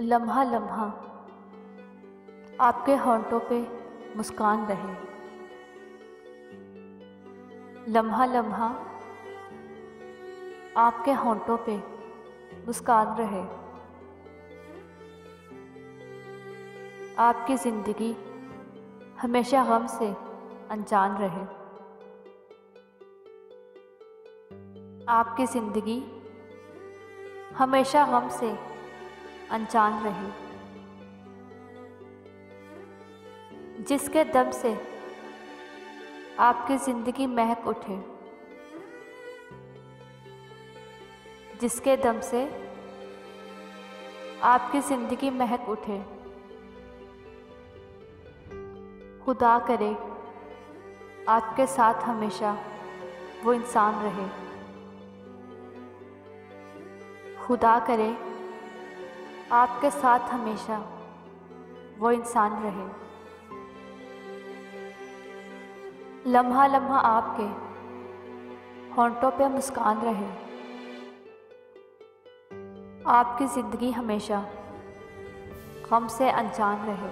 लम्हा लम्हा, आपके होंठों पे मुस्कान रहे। लम्हा लम्हा, आपके होंठों पे मुस्कान रहे। आपकी ज़िंदगी हमेशा गम से अनजान रहे। आपकी ज़िंदगी हमेशा गम से अनजान रहे। जिसके दम से आपकी ज़िंदगी महक उठे। जिसके दम से आपकी ज़िंदगी महक उठे। खुदा करे, आपके साथ हमेशा वो इंसान रहे। खुदा करे आपके साथ हमेशा वो इंसान रहे। लम्हा लम्हा आपके होंठों पे मुस्कान रहे। आपकी ज़िंदगी हमेशा गम से अनजान रहे।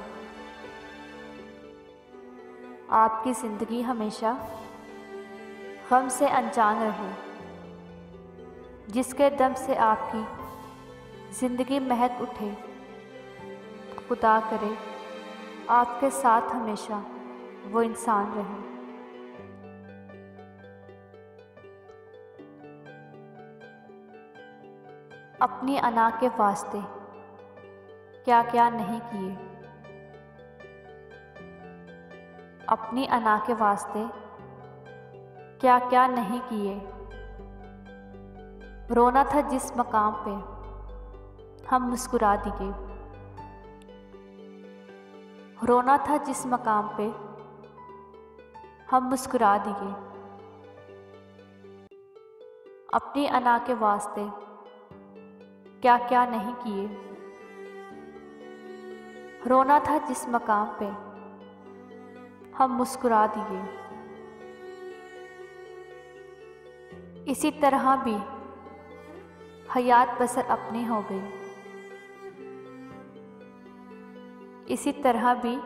आपकी ज़िंदगी हमेशा गम से अनजान रहे, जिसके दम से आपकी ज़िंदगी महक उठे, खुदा करे, आपके साथ हमेशा वो इंसान रहे। अपनी अना के वास्ते क्या क्या नहीं किए। अपनी अना के वास्ते क्या क्या नहीं किए। रोना था जिस मकाम पे हम मुस्कुरा दिए। रोना था जिस मकाम पे, हम मुस्कुरा दिए। अपनी अना के वास्ते क्या क्या नहीं किए। रोना था जिस मकाम पे, हम मुस्कुरा दिए। इसी तरह भी, हयात बसर अपनी हो गई इसी तरह भी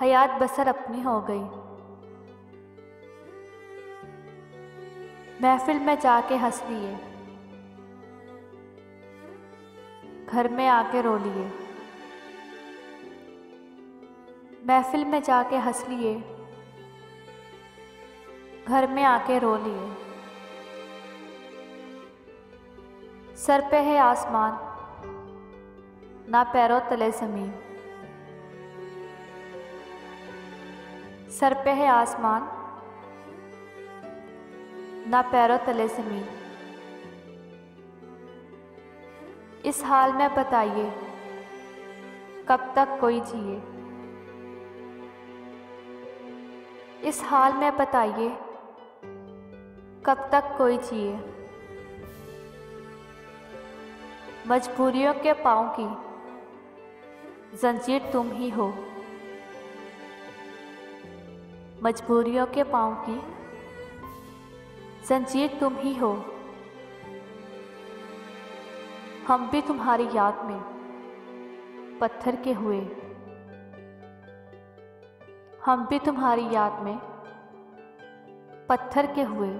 हयात बसर अपनी हो गई। महफिल में जाके हंस लिए घर में आके रो लिए। महफिल में जाके हंस लिए। घर में आके रो लिए। सर पे है आसमान। ना पैरों तले समी सर पे है आसमान ना पैरों तले ज़मीन इस हाल में बताइए कब तक कोई जिए इस हाल में बताइए कब तक कोई जिए मजबूरियों के पाँव की जंजीर तुम ही हो। मजबूरियों के पाँव की, जंजीर तुम ही हो। हम भी तुम्हारी याद में पत्थर के हुए। हम भी तुम्हारी याद में पत्थर के हुए।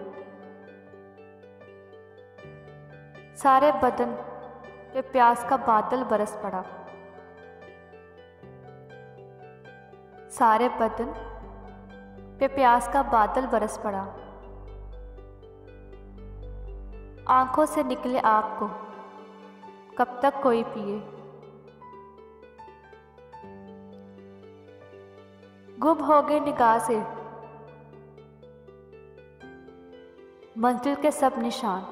सारे बदन पे प्यास का बादल बरस पड़ा। सारे बदन पे प्यास का बादल बरस पड़ा। आँखों से निकले आपको कब तक कोई पिए। गुम हो गए निगाह से मंजिल के सब निशान।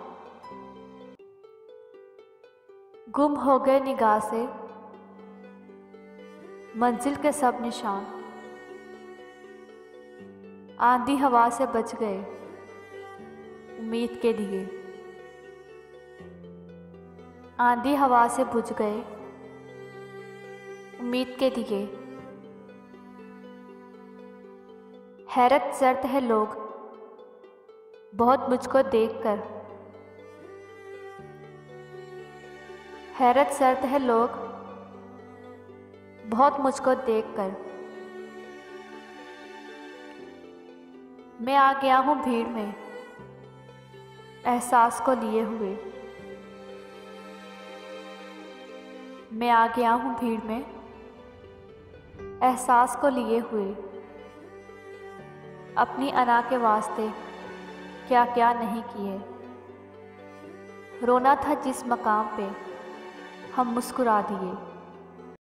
गुम हो गए निगाह से मंजिल के सब निशान। आंधी हवा से बच गए। उम्मीद के लिए। आंधी हवा से बुझ गए। उम्मीद के दिए हैरत जर्द है लोग। बहुत मुझको देखकर। हैरत सर्द है लोग। बहुत मुझको देखकर। मैं आ गया हूँ भीड़ में। एहसास को लिए हुए। मैं आ गया हूँ भीड़ में। एहसास को लिए हुए। अपनी अना के वास्ते क्या क्या नहीं किए। रोना था जिस मकाम पे हम मुस्कुरा दिए।